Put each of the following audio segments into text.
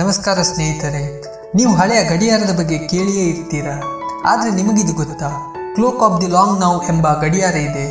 ನಮಸ್ಕಾರ ಸ್ನೇಹಿತರೆ, ನೀವು ಹಳೆಯ ಗಡಿಯಾರದ ಬಗ್ಗೆ ಕೇಳಿಯೇ ಇರ್ತೀರಾ? ಆದರೆ ನಿಮಗಿದು ಗೊತ್ತಾ? Clock of the long now ಎಂಬ ಗಡಿಯಾರ ಇದೆ.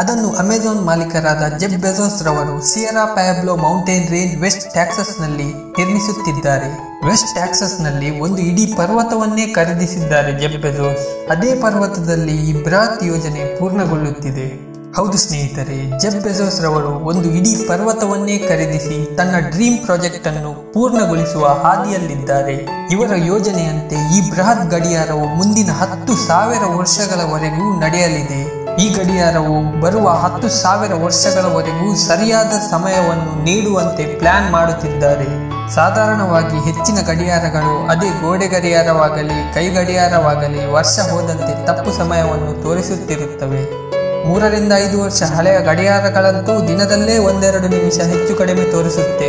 ಅದನ್ನು ಅಮೆಜಾನ್ ಮಾಲೀಕರಾದ ಜೆಬ್ ಬೆಜೋಸ್ ರವರು Sierra Diablo mountain range west ಟ್ಯಾಕ್ಸಸ್ನಲ್ಲಿ ನಿರ್ಮಿಸುತ್ತಿದ್ದಾರೆ. ವೆಸ್ಟ್ ಟ್ಯಾಕ್ಸಸ್ನಲ್ಲಿ ಒಂದು ಇಡೀ ಪರ್ವತವನ್ನೇ ಖರೀದಿಸಿದ್ದಾರೆ ಜೆಬ್ ಬೆಜೋಸ್ ಅದೇ ಪರ್ವತದಲ್ಲಿ ಈ ಬೃಹತ್ ಯೋಜನೆ ಪೂರ್ಣಗೊಳ್ಳುತ್ತಿದೆ. ಹೌದು ಸ್ನೇಹಿತರೆ, ಜೆಫ್ ಬೆಜೋಸ್ ರವರು ಒಂದು ಇಡೀ ಪರ್ವತವನ್ನೇ ಖರೀದಿಸಿ ತನ್ನ ಡ್ರೀಮ್ ಪ್ರಾಜೆಕ್ಟ್ ಅನ್ನು ಪೂರ್ಣಗೊಳಿಸುವ ಹಾದಿಯಲ್ಲಿದ್ದಾರೆ. ಇವರ ಯೋಜನೆಯಂತೆ ಈ ಬೃಹತ್ ಗಡಿಯಾರವು ಮುಂದಿನ ಹತ್ತು ಸಾವಿರ ವರ್ಷಗಳವರೆಗೂ ನಡೆಯಲಿದೆ. ಈ ಗಡಿಯಾರವು ಬರುವ ಹತ್ತು ಸಾವಿರ ವರ್ಷಗಳವರೆಗೂ ಸರಿಯಾದ ಸಮಯವನ್ನು ನೀಡುವಂತೆ ಪ್ಲಾನ್ ಮಾಡುತ್ತಿದ್ದಾರೆ. ಸಾಧಾರಣವಾಗಿ ಹೆಚ್ಚಿನ ಗಡಿಯಾರಗಳು ಅದೇ ಗೋಡೆ ಗಡಿಯಾರವಾಗಲಿ ಕೈ ಗಡಿಯಾರವಾಗಲಿ ವರ್ಷ ಹೋದಂತೆ ತಪ್ಪು ಸಮಯವನ್ನು ತೋರಿಸುತ್ತಿರುತ್ತವೆ. ಮೂರರಿಂದ ಐದು ವರ್ಷ ಹಳೆಯ ಗಡಿಯಾರಗಳಂತೂ ದಿನದಲ್ಲೇ ಒಂದೆರಡು ನಿಮಿಷ ಹೆಚ್ಚು ಕಡಿಮೆ ತೋರಿಸುತ್ತೆ.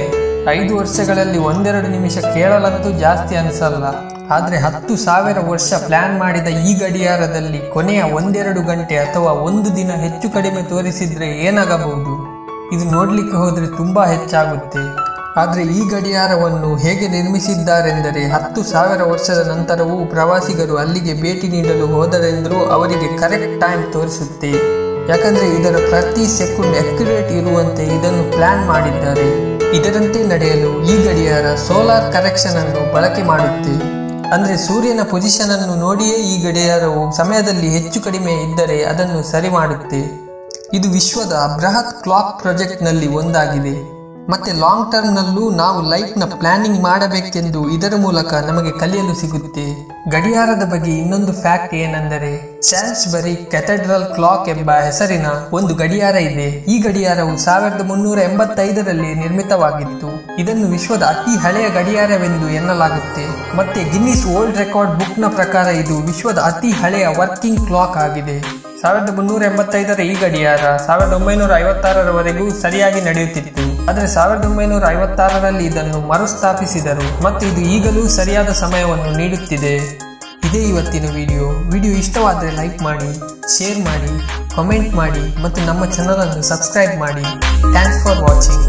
ಐದು ವರ್ಷಗಳಲ್ಲಿ ಒಂದೆರಡು ನಿಮಿಷ ಕೇಳಲಂತೂ ಜಾಸ್ತಿ ಅನಿಸಲ್ಲ. ಆದರೆ ಹತ್ತು ಸಾವಿರ ವರ್ಷ ಪ್ಲಾನ್ ಮಾಡಿದ ಈ ಗಡಿಯಾರದಲ್ಲಿ ಕೊನೆಯ ಒಂದೆರಡು ಗಂಟೆ ಅಥವಾ ಒಂದು ದಿನ ಹೆಚ್ಚು ಕಡಿಮೆ ತೋರಿಸಿದ್ರೆ ಏನಾಗಬಹುದು? ಇದು ನೋಡಲಿಕ್ಕೆ ಹೋದರೆ ತುಂಬ ಹೆಚ್ಚಾಗುತ್ತೆ. ಆದರೆ ಈ ಗಡಿಯಾರವನ್ನು ಹೇಗೆ ನಿರ್ಮಿಸಿದ್ದಾರೆಂದರೆ ಹತ್ತು ಸಾವಿರ ವರ್ಷದ ನಂತರವೂ ಪ್ರವಾಸಿಗರು ಅಲ್ಲಿಗೆ ಭೇಟಿ ನೀಡಲು ಹೋದರೆಂದರೂ ಅವರಿಗೆ ಕರೆಕ್ಟ್ ಟೈಮ್ ತೋರಿಸುತ್ತೆ. ಯಾಕಂದ್ರೆ ಇದರ ಪ್ರತಿ ಸೆಕೆಂಡ್ ಅಕ್ಯುರೇಟ್ ಇರುವಂತೆ ಇದನ್ನು ಪ್ಲಾನ್ ಮಾಡಿದ್ದಾರೆ. ಇದರಂತೆ ನಡೆಯಲು ಈ ಗಡಿಯಾರ ಸೋಲಾರ್ ಕರೆಕ್ಷನ್ ಅನ್ನು ಬಳಕೆ ಮಾಡುತ್ತೆ. ಅಂದ್ರೆ ಸೂರ್ಯನ ಪೊಸಿಷನ್ ಅನ್ನು ನೋಡಿಯೇ ಈ ಗಡಿಯಾರವು ಸಮಯದಲ್ಲಿ ಹೆಚ್ಚು ಕಡಿಮೆ ಇದ್ದರೆ ಅದನ್ನು ಸರಿ ಮಾಡುತ್ತೆ. ಇದು ವಿಶ್ವದ ಬೃಹತ್ ಕ್ಲಾಕ್ ಪ್ರಾಜೆಕ್ಟ್ನಲ್ಲಿ ಒಂದಾಗಿದೆ. ಮತ್ತೆ ಲಾಂಗ್ ಟರ್ಮ್ನಲ್ಲೂ ನಾವು ಲೈಫ್ನ ಪ್ಲಾನಿಂಗ್ ಮಾಡಬೇಕೆಂದು ಇದರ ಮೂಲಕ ನಮಗೆ ಕಲಿಯಲು ಸಿಗುತ್ತೆ. ಗಡಿಯಾರದ ಬಗ್ಗೆ ಇನ್ನೊಂದು ಫ್ಯಾಕ್ಟ್ ಏನೆಂದರೆ ಸ್ಯಾನ್ಸ್ಬರಿ ಕೆಥೆಡ್ರಲ್ ಕ್ಲಾಕ್ ಎಂಬ ಹೆಸರಿನ ಒಂದು ಗಡಿಯಾರ ಇದೆ. ಈ ಗಡಿಯಾರವು ಸಾವಿರದ ಮುನ್ನೂರ ಎಂಬತ್ತೈದರಲ್ಲಿ ನಿರ್ಮಿತವಾಗಿತ್ತು. ಇದನ್ನು ವಿಶ್ವದ ಅತಿ ಹಳೆಯ ಗಡಿಯಾರವೆಂದು ಎನ್ನಲಾಗುತ್ತೆ. ಮತ್ತೆ ಗಿನ್ನಿಸ್ ಓಲ್ಡ್ ರೆಕಾರ್ಡ್ ಬುಕ್ನ ಪ್ರಕಾರ ಇದು ವಿಶ್ವದ ಅತಿ ಹಳೆಯ ವರ್ಕಿಂಗ್ ಕ್ಲಾಕ್ ಆಗಿದೆ. ಸಾವಿರದ ಮುನ್ನೂರ ಎಂಬತ್ತೈದರ ಈ ಗಡಿಯಾರ ಸಾವಿರದ ಒಂಬೈನೂರ ಐವತ್ತಾರರವರೆಗೂ ಸರಿಯಾಗಿ ನಡೆಯುತ್ತಿತ್ತು. ಆದರೆ ಸಾವಿರದ ಒಂಬೈನೂರ ಐವತ್ತಾರರಲ್ಲಿ ಇದನ್ನು ಮರುಸ್ಥಾಪಿಸಿದರು ಮತ್ತು ಇದು ಈಗಲೂ ಸರಿಯಾದ ಸಮಯವನ್ನು ನೀಡುತ್ತಿದೆ. ಇದೇ ಇವತ್ತಿನ ವಿಡಿಯೋ. ವಿಡಿಯೋ ಇಷ್ಟವಾದರೆ ಲೈಕ್ ಮಾಡಿ, ಶೇರ್ ಮಾಡಿ, ಕಮೆಂಟ್ ಮಾಡಿ ಮತ್ತು ನಮ್ಮ ಚಾನಲನ್ನು ಸಬ್ಸ್ಕ್ರೈಬ್ ಮಾಡಿ. Thanks for watching